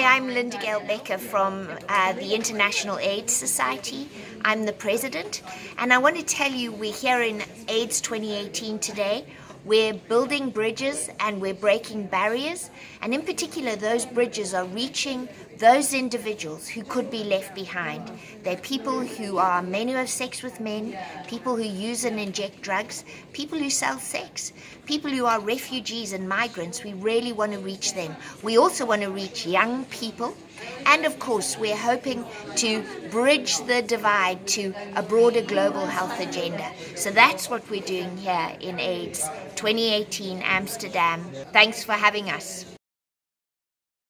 Hi, I'm Linda-Gail Bekker from uh, the International AIDS Society. I'm the president, and I want to tell you we're here in AIDS 2018 today. We're building bridges and we're breaking barriers, and in particular, those bridges are reaching those individuals who could be left behind. They're people who are men who have sex with men, people who use and inject drugs, people who sell sex, people who are refugees and migrants. We really want to reach them. We also want to reach young people. And of course, we're hoping to bridge the divide to a broader global health agenda. So that's what we're doing here in AIDS 2018 Amsterdam. Thanks for having us.